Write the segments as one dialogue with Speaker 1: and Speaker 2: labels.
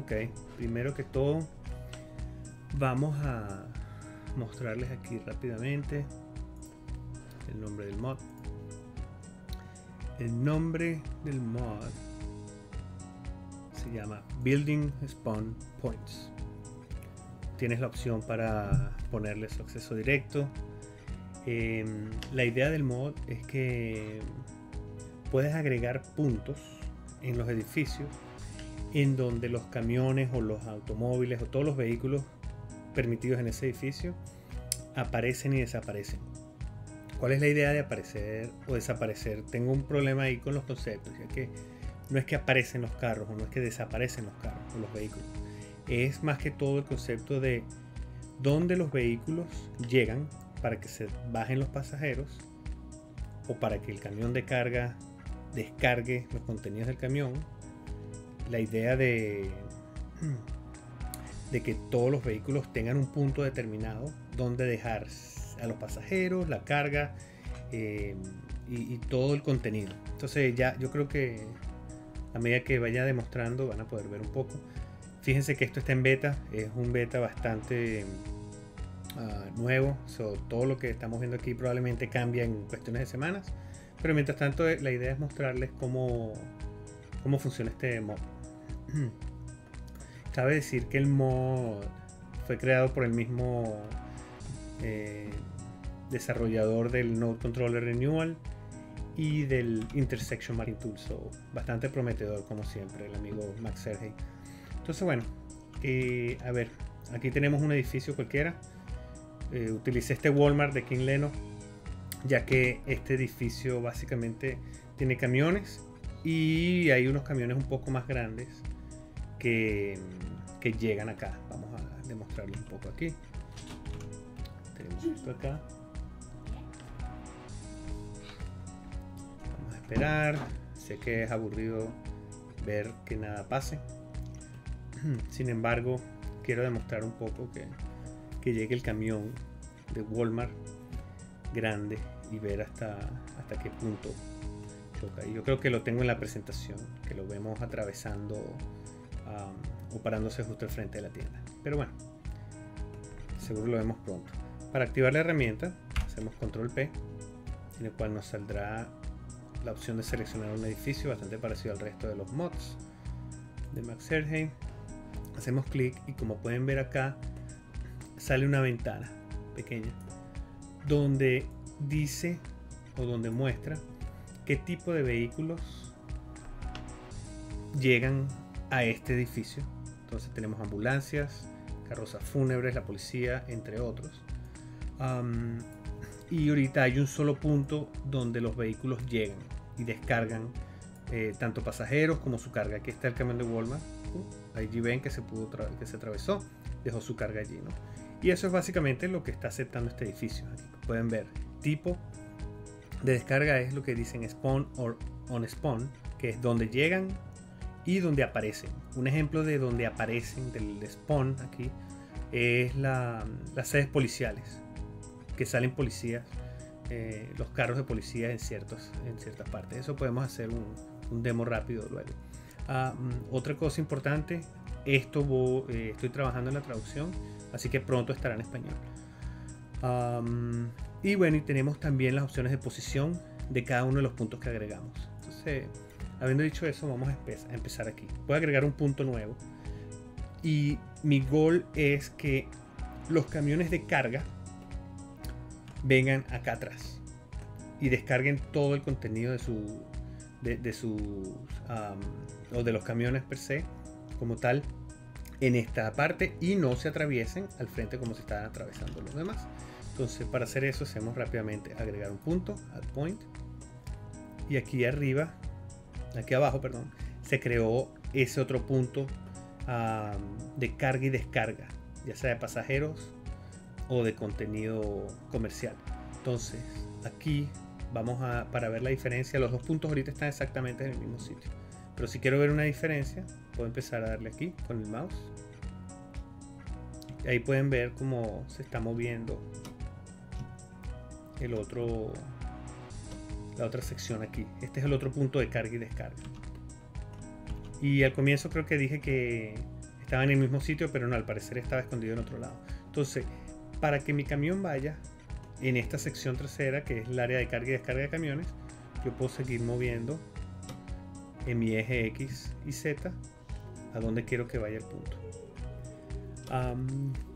Speaker 1: Ok, primero que todo vamos a mostrarles aquí rápidamente el nombre del mod. El nombre del mod se llama Building Spawn Points. Tienes la opción para ponerle su acceso directo. Em, la idea del mod es que puedes agregar puntos en los edificios en donde los camiones o los automóviles o todos los vehículos permitidos en ese edificio aparecen y desaparecen. ¿Cuál es la idea de aparecer o desaparecer? Tengo un problema ahí con los conceptos, ya que no es que aparecen los carros o no es que desaparecen los carros o los vehículos. Es más que todo el concepto de dónde los vehículos llegan para que se bajen los pasajeros o para que el camión de carga descargue los contenidos del camión. La idea de, de que todos los vehículos tengan un punto determinado donde dejar a los pasajeros, la carga eh, y, todo el contenido. Entonces ya yo creo que a medida que vaya demostrando van a poder ver un poco. Fíjense que esto está en beta, es un beta bastante ah, nuevo. todo lo que estamos viendo aquí probablemente cambia en cuestiones de semanas. Pero mientras tanto la idea es mostrarles cómo, cómo funciona este mod. Cabe decir que el mod fue creado por el mismo eh, desarrollador del Node Controller Renewal y del Intersection Marine Tool. So, bastante prometedor, como siempre, el amigo Max Sergey. Entonces, bueno, eh, a ver, aquí tenemos un edificio cualquiera. Eh, utilicé este Walmart de King Leno, ya que este edificio básicamente tiene camiones y hay unos camiones un poco más grandes que, llegan acá. Vamos a demostrarlo un poco aquí. Tenemos esto acá. esperar. Sé que es aburrido ver que nada pase. Sin embargo, quiero demostrar un poco que, que llegue el camión de Walmart grande y ver hasta, hasta qué punto choca. Y yo creo que lo tengo en la presentación, que lo vemos atravesando o parándose justo al frente de la tienda. Pero bueno, seguro lo vemos pronto. Para activar la herramienta, hacemos control P, en el cual nos saldrá la opción de seleccionar un edificio bastante parecido al resto de los mods de Max Serheim. Hacemos clic y como pueden ver acá sale una ventana pequeña donde dice o donde muestra qué tipo de vehículos llegan a este edificio. Entonces tenemos ambulancias, carrozas fúnebres, la policía, entre otros. y ahorita hay un solo punto donde los vehículos llegan y descargan eh, tanto pasajeros como su carga. Aquí está el camión de Walmart. Uh, allí ven que se, pudo que se atravesó, dejó su carga allí. ¿no? Y eso es básicamente lo que está aceptando este edificio. pueden ver, tipo de descarga es lo que dicen spawn o on spawn, que es donde llegan y donde aparecen. Un ejemplo de donde aparecen del spawn aquí es la, las sedes policiales, que salen policías eh, los carros de policía en, ciertos, en ciertas partes. Eso podemos hacer un, demo rápido luego. Ah, mm, otra cosa importante, esto eh, estoy trabajando en la traducción, así que pronto estará en español. Ah, mm, y bueno, y tenemos también las opciones de posición de cada uno de los puntos que agregamos. Entonces, habiendo dicho eso, vamos a empezar aquí. Voy a agregar un punto nuevo. Y mi gol es que los camiones de carga vengan acá atrás y descarguen todo el contenido de su de, sus o de los camiones per se como tal en esta parte y no se atraviesen al frente como se están atravesando los demás entonces para hacer eso hacemos rápidamente agregar un punto add point y aquí arriba aquí abajo perdón se creó ese otro punto de carga y descarga ya sea de pasajeros o de contenido comercial. Entonces, aquí vamos a, para ver la diferencia, los dos puntos ahorita están exactamente en el mismo sitio. Pero si quiero ver una diferencia, puedo empezar a darle aquí con el mouse. Ahí pueden ver cómo se está moviendo el otro, la otra sección aquí. Este es el otro punto de carga y descarga. Y al comienzo creo que dije que estaba en el mismo sitio, pero no, al parecer estaba escondido en otro lado. Entonces, para que mi camión vaya en esta sección trasera, que es el área de carga y descarga de camiones, yo puedo seguir moviendo en mi eje X y Z a donde quiero que vaya el punto.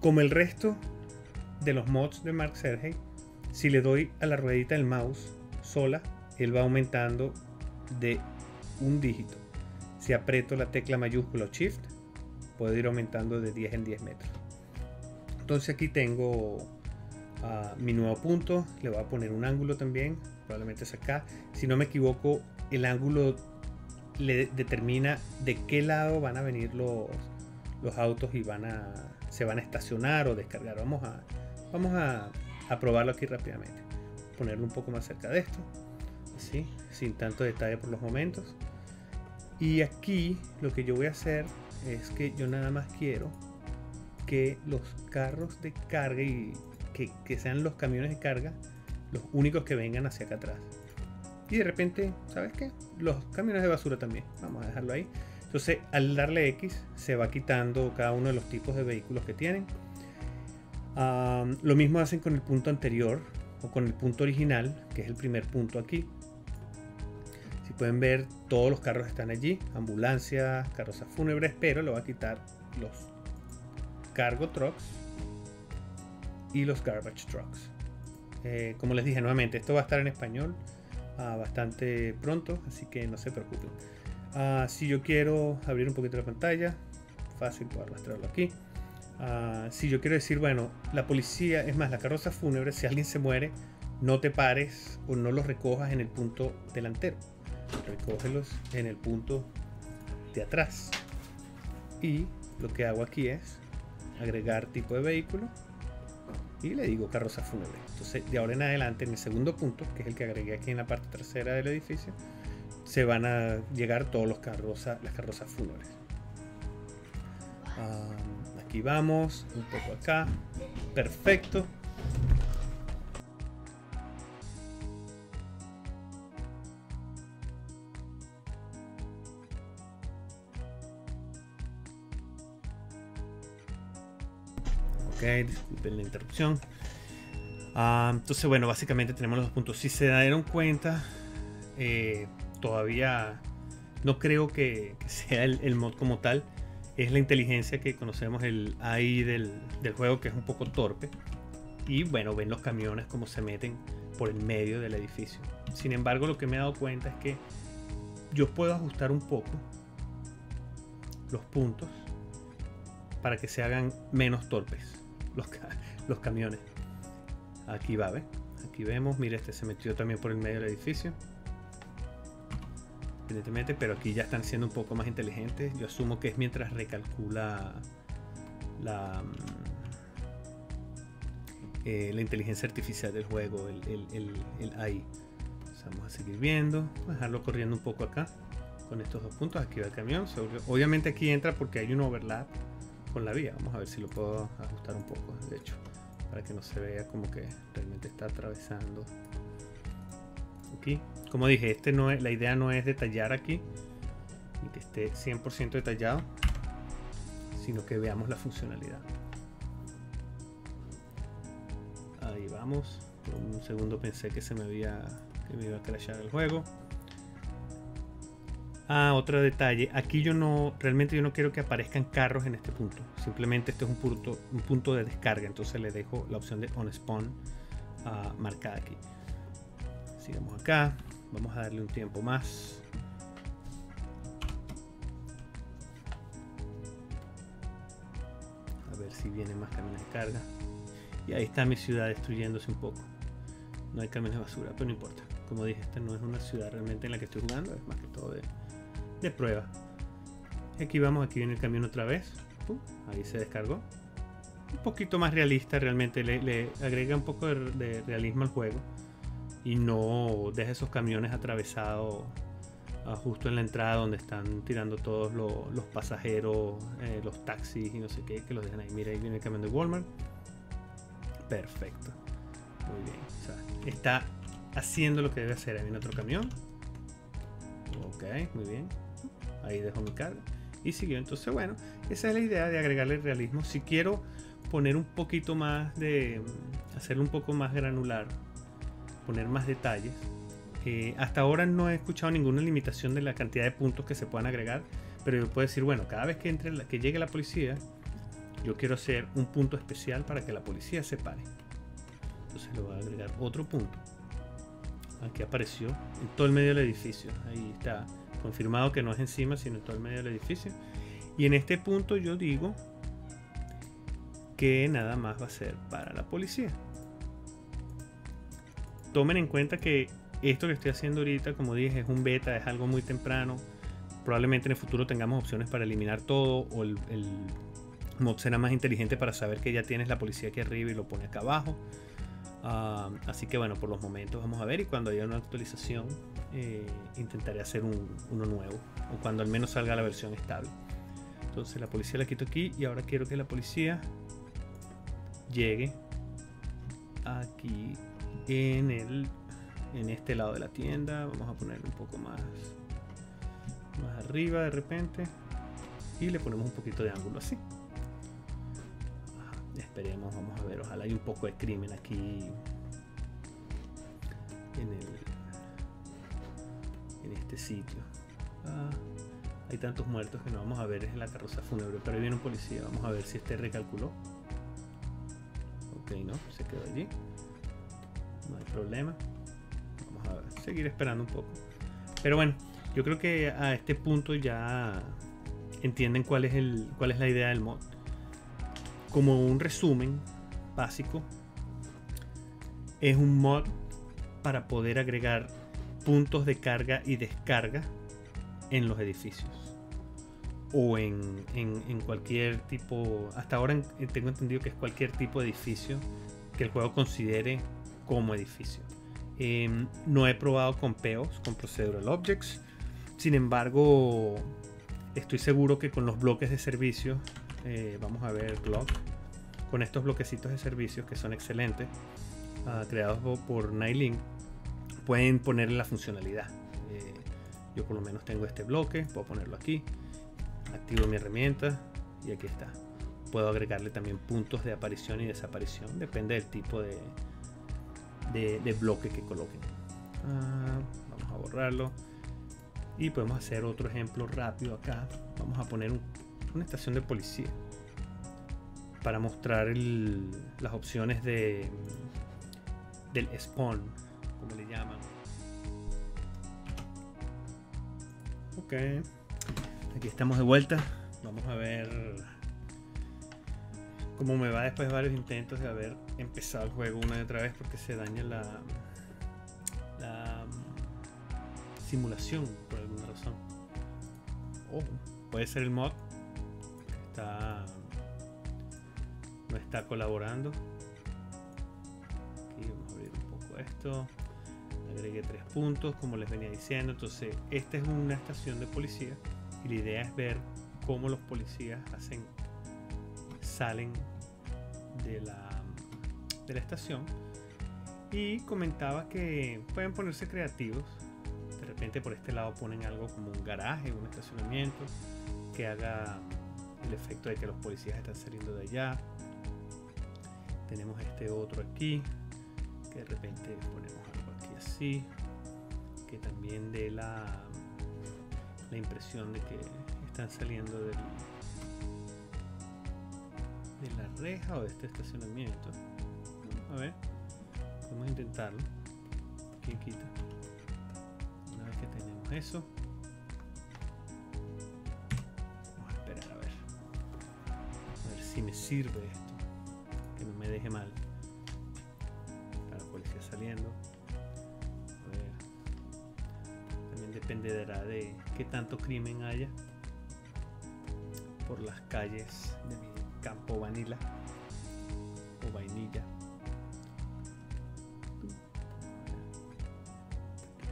Speaker 1: como el resto de los mods de Mark Sergey, si le doy a la ruedita del mouse sola, él va aumentando de un dígito. Si aprieto la tecla mayúscula Shift, puedo ir aumentando de 10 en 10 metros. Entonces aquí tengo uh, mi nuevo punto, le voy a poner un ángulo también, probablemente es acá. Si no me equivoco, el ángulo le determina de qué lado van a venir los, los autos y van a, se van a estacionar o descargar. Vamos a, vamos a, a probarlo aquí rápidamente. Ponerlo un poco más cerca de esto, sin tanto detalle por los momentos. Y aquí lo que yo voy a hacer es que yo nada más quiero que los carros de carga y que, sean los camiones de carga los únicos que vengan hacia acá atrás. Y de repente, ¿sabes qué? Los camiones de basura también. Vamos a dejarlo ahí. Entonces, al darle X, se va quitando cada uno de los tipos de vehículos que tienen. lo mismo hacen con el punto anterior o con el punto original, que es el primer punto aquí. Pueden ver, todos los carros están allí, ambulancias, carrozas fúnebres, pero lo va a quitar los cargo trucks y los garbage trucks. Eh, como les dije nuevamente, esto va a estar en español ah, bastante pronto, así que no se preocupen. Ah, si yo quiero abrir un poquito la pantalla, fácil puedo arrastrarlo aquí. Ah, si yo quiero decir, bueno, la policía, es más, la carroza fúnebre, si alguien se muere, no te pares o no los recojas en el punto delantero. Recógelos en el punto de atrás. Y lo que hago aquí es agregar tipo de vehículo y le digo carroza fúnebre. Entonces, de ahora en adelante, en el segundo punto, que es el que agregué aquí en la parte trasera del edificio, se van a llegar todos los carrozas, las carrozas fúnebres. aquí vamos, un poco acá. Perfecto. Disculpen la interrupción. Ah, entonces, bueno, básicamente tenemos los dos puntos. Si se dieron cuenta, eh, todavía no creo que, sea el, mod como tal. Es la inteligencia que conocemos, el AI del, del, juego, que es un poco torpe. Y bueno, ven los camiones como se meten por el medio del edificio. Sin embargo, lo que me he dado cuenta es que yo puedo ajustar un poco los puntos para que se hagan menos torpes los, los camiones. Aquí va, ¿ve? Aquí vemos, mire, este se metió también por el medio del edificio. Evidentemente, pero aquí ya están siendo un poco más inteligentes. Yo asumo que es mientras recalcula la, mm, eh, la inteligencia artificial del juego, el, el, el, AI. vamos a seguir viendo, dejarlo corriendo un poco acá con estos dos puntos. Aquí va el camión. Obviamente aquí entra porque hay un overlap con la vía. Vamos a ver si lo puedo ajustar un poco, de hecho, para que no se vea como que realmente está atravesando. Aquí, como dije, este no es, la idea no es detallar aquí y que esté 100% detallado, sino que veamos la funcionalidad. Ahí vamos. Por un segundo pensé que se me había que me iba a crashar el juego. Ah, otro detalle. Aquí yo no, realmente yo no quiero que aparezcan carros en este punto. Simplemente este es un punto, un punto de descarga. Entonces le dejo la opción de on spawn uh, marcada aquí. Sigamos acá. Vamos a darle un tiempo más. A ver si vienen más camiones de carga. Y ahí está mi ciudad destruyéndose un poco. No hay camiones de basura, pero no importa. Como dije, esta no es una ciudad realmente en la que estoy jugando, es más que todo de de prueba. Aquí vamos, aquí viene el camión otra vez. ahí se descargó. Un poquito más realista realmente, le, agrega un poco de, realismo al juego. Y no deja esos camiones atravesados ah, justo en la entrada donde están tirando todos los pasajeros, eh, los taxis y no sé qué, que los dejan ahí. Mira, ahí viene el camión de Walmart. Perfecto. Muy bien. está haciendo lo que debe hacer. Ahí viene otro camión. Ok, muy bien ahí dejo mi carga y siguió. Entonces, bueno, esa es la idea de agregarle realismo. Si quiero poner un poquito más de, hacerlo un poco más granular, poner más detalles. Eh, hasta ahora no he escuchado ninguna limitación de la cantidad de puntos que se puedan agregar, pero yo puedo decir, bueno, cada vez que, entre que llegue la policía, yo quiero hacer un punto especial para que la policía se pare. Entonces le voy a agregar otro punto. Aquí apareció en todo el medio del edificio. Ahí está confirmado que no es encima, sino en todo el medio del edificio. Y en este punto yo digo que nada más va a ser para la policía. Tomen en cuenta que esto que estoy haciendo ahorita, como dije, es un beta, es algo muy temprano. Probablemente en el futuro tengamos opciones para eliminar todo o el, el mod será más inteligente para saber que ya tienes la policía aquí arriba y lo pone acá abajo. Ah, así que bueno, por los momentos vamos a ver y cuando haya una actualización eh, intentaré hacer uno nuevo o cuando al menos salga la versión estable. Entonces la policía la quito aquí y ahora quiero que la policía llegue aquí en el en este lado de la tienda. Vamos a poner un poco más más arriba de repente y le ponemos un poquito de ángulo así. Esperemos, vamos a ver, ojalá hay un poco de crimen aquí en el en este sitio. Ah, hay tantos muertos que no vamos a ver en la carroza fúnebre, pero ahí viene un policía, vamos a ver si este recalculó. Ok, no, se quedó allí. No hay problema. Vamos a seguir esperando un poco. Pero bueno, yo creo que a este punto ya entienden cuál es, el, cuál es la idea del mod. Como un resumen básico, es un mod para poder agregar puntos de carga y descarga en los edificios. O en, cualquier tipo, hasta ahora tengo entendido que es cualquier tipo de edificio que el juego considere como edificio. Em, no he probado con PEOs, con Procedural Objects, sin embargo estoy seguro que con los bloques de servicio, eh, vamos a ver block, con estos bloquecitos de servicios que son excelentes, ah, creados por Nightling, pueden poner la funcionalidad. Eh, yo por lo menos tengo este bloque, puedo ponerlo aquí, activo mi herramienta y aquí está. Puedo agregarle también puntos de aparición y desaparición, depende del tipo de, de, bloque que coloquen. Ah, vamos a borrarlo y podemos hacer otro ejemplo rápido acá. Vamos a poner una estación de policía para mostrar las opciones de, del spawn como le llaman. Ok, aquí estamos de vuelta. Vamos a ver cómo me va después de varios intentos de haber empezado el juego una y otra vez porque se daña la, la mm, simulación por alguna razón. Oh, puede ser el mod. Está, está colaborando. Aquí esto agregué tres puntos, como les venía diciendo. Entonces, esta es una estación de policía y la idea es ver cómo los policías hacen, salen de la, de la estación. Y comentaba que pueden ponerse creativos. De repente por este lado ponen algo como un garaje, un estacionamiento, que haga el efecto de que los policías están saliendo de allá. Tenemos este otro aquí, que de repente ponemos así que también dé la, la impresión de que están saliendo del, de la reja o de este estacionamiento. A ver, vamos a intentarlo. ¿Quién quita? Una vez que tenemos eso, vamos a esperar a ver. A ver si me sirve esto. Que no me deje mal. La policía saliendo. dependerá de qué tanto crimen haya por las calles de mi campo vanilla o vainilla.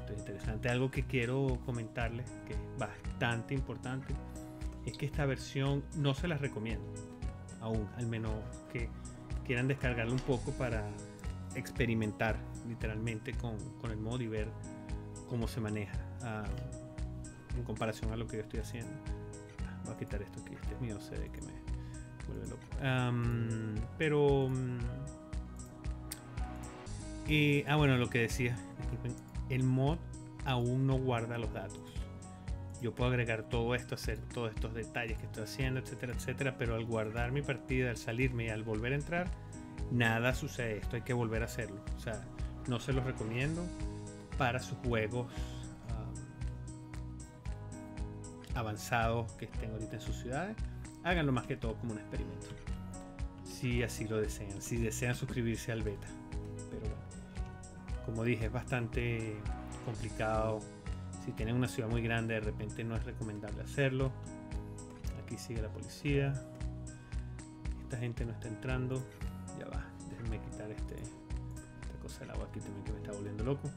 Speaker 1: Esto es interesante. Algo que quiero comentarles que es bastante importante es que esta versión no se las recomiendo aún, al menos que quieran descargarla un poco para experimentar literalmente con, con el modo y ver cómo se maneja en comparación a lo que yo estoy haciendo. voy a quitar esto aquí. Este es mío, ve que me vuelve loco. pero... Mm, ah, bueno, lo que decía. El mod aún no guarda los datos. Yo puedo agregar todo esto, hacer todos estos detalles que estoy haciendo, etcétera, etcétera. Pero al guardar mi partida, al salirme y al volver a entrar, nada sucede. Esto hay que volver a hacerlo. O sea, no se los recomiendo para sus juegos avanzados que estén ahorita en sus ciudades. Háganlo más que todo como un experimento. Si así lo desean. Si desean suscribirse al beta. Pero bueno, como dije, es bastante complicado. Si tienen una ciudad muy grande, de repente no es recomendable hacerlo. Aquí sigue la policía. Esta gente no está entrando. Ya va, déjenme quitar este, esta cosa del agua aquí también que me está volviendo loco.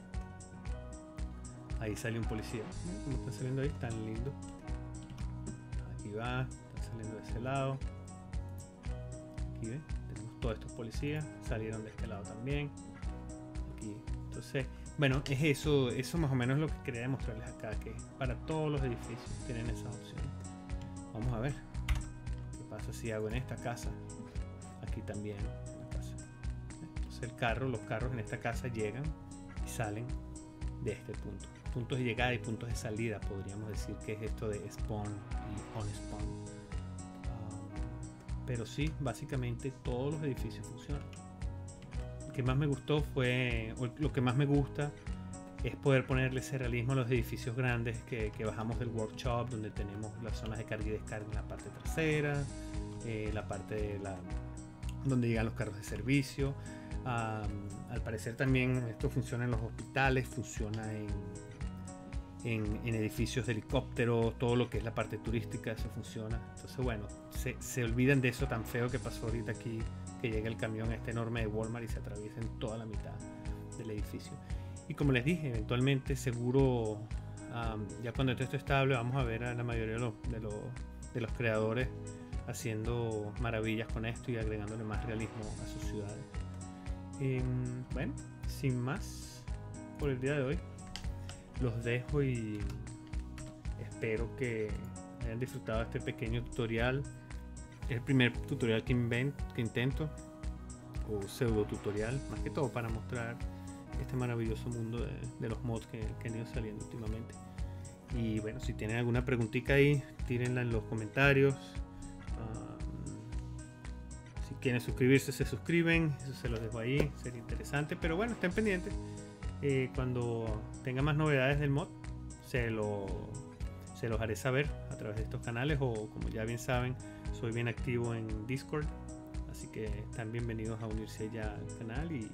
Speaker 1: Ahí sale un policía. ¿Cómo está saliendo ahí? Tan lindo. Aquí va, está saliendo de ese lado. Aquí ve, tenemos todos estos policías. Salieron de este lado también. Aquí. Entonces, bueno, es eso, eso más o menos lo que quería demostrarles acá, que para todos los edificios tienen esa opción. Vamos a ver qué pasa si hago en esta casa. Aquí también. Entonces el carro, los carros en esta casa llegan y salen de este punto. Puntos de llegada y puntos de salida, podríamos decir que es esto de spawn y on spawn. Um, pero sí, básicamente todos los edificios funcionan que más me gustó fue, lo que más me gusta es poder ponerle ese realismo a los edificios grandes que, bajamos del workshop, donde tenemos las zonas de carga y descarga en la parte trasera, eh, la parte de la, donde llegan los carros de servicio. al parecer también esto funciona en los hospitales, funciona en, en, edificios de helicóptero, todo lo que es la parte turística, eso funciona. Entonces, bueno, se, se olvidan de eso tan feo que pasó ahorita aquí que llega el camión este enorme de Walmart y se atraviesa en toda la mitad del edificio. Y como les dije, eventualmente seguro, ya cuando esto esté estable, vamos a ver a la mayoría de los, de los, creadores haciendo maravillas con esto y agregándole más realismo a sus ciudades. Em, bueno, sin más por el día de hoy, los dejo y espero que hayan disfrutado este pequeño tutorial el primer tutorial que, intento, o pseudo tutorial, más que todo para mostrar este maravilloso mundo de, los mods que, han ido saliendo últimamente. Y bueno, si tienen alguna preguntita ahí, tírenla en los comentarios. si quieren suscribirse, se suscriben. Eso se los dejo ahí, sería interesante. Pero bueno, estén pendientes. Eh, cuando tenga más novedades del mod, se, lo, se los haré saber a través de estos canales o como ya bien saben, soy bien activo en Discord, así que están bienvenidos a unirse ya al canal y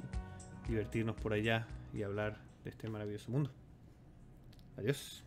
Speaker 1: divertirnos por allá y hablar de este maravilloso mundo. Adiós.